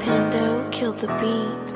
Pendo killed the beat.